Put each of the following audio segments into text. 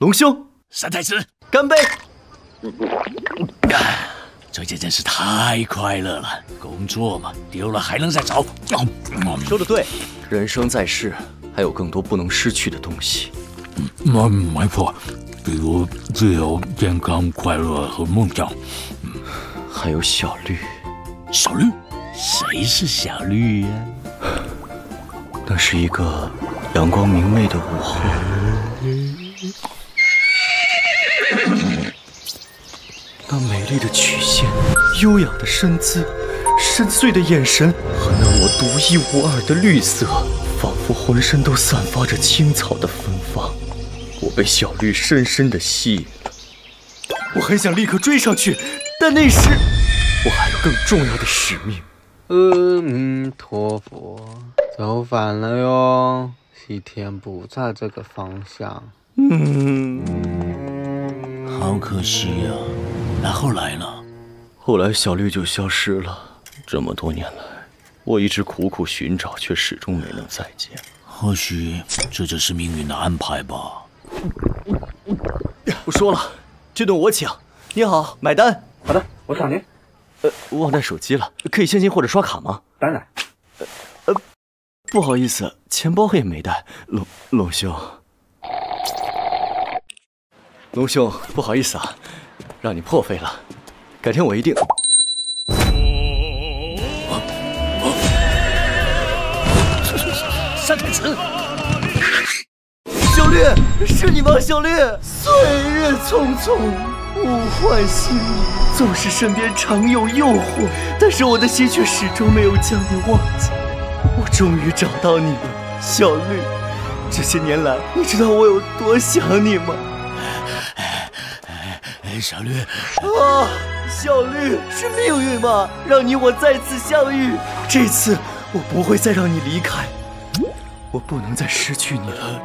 龙兄，三太子，干杯！最近真是太快乐了，工作嘛，丢了还能再找。说的对，人生在世，还有更多不能失去的东西。嗯，没错，比如自由、健康、快乐和梦想。还有小绿。小绿？谁是小绿呀？那是一个阳光明媚的午后。那美丽的曲线，优雅的身姿，深邃的眼神，和那我独一无二的绿色，仿佛浑身都散发着青草的芬芳。我被小绿深深的吸引了，我很想立刻追上去，但那时我还有更重要的使命。阿弥陀佛，走反了哟，西天不在这个方向。嗯，好可惜呀。那后来呢？后来小绿就消失了。这么多年来，我一直苦苦寻找，却始终没能再见。或许这就是命运的安排吧。不说了，这顿我请。你好，买单。好的，我找您。呃，忘带手机了，可以现金或者刷卡吗？当然。呃，不好意思，钱包也没带。龙龙兄，龙兄，不好意思啊。让你破费了，改天我一定。三太子，小绿，是你吗？小绿，岁月匆匆，物换星移，纵使身边常有诱惑，但是我的心却始终没有将你忘记。我终于找到你了，小绿。这些年来，你知道我有多想你吗？小绿啊，小绿是命运吗？让你我再次相遇。这次我不会再让你离开，我不能再失去你了。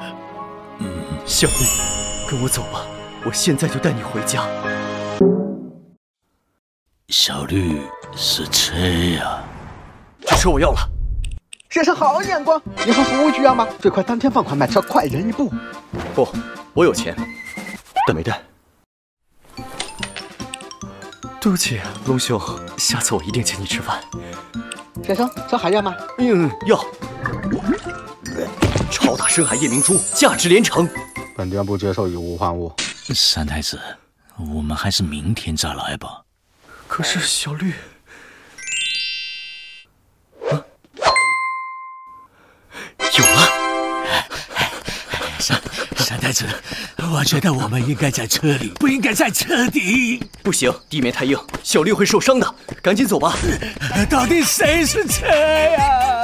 嗯，小绿，跟我走吧，我现在就带你回家。小绿是车呀，这车我要了。先生好眼光，你和服务需要吗？最快当天放款买车，快人一步。不，我有钱，但没带。对不起，龙兄，下次我一定请你吃饭。先生，这还要吗？嗯，要。超大深海夜明珠，价值连城。本店不接受以物换物。三太子，我们还是明天再来吧。可是小绿，三三太子。我觉得我们应该在车里，不应该在车底。不行，地面太硬，小绿会受伤的。赶紧走吧。到底谁是车呀？